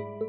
うん。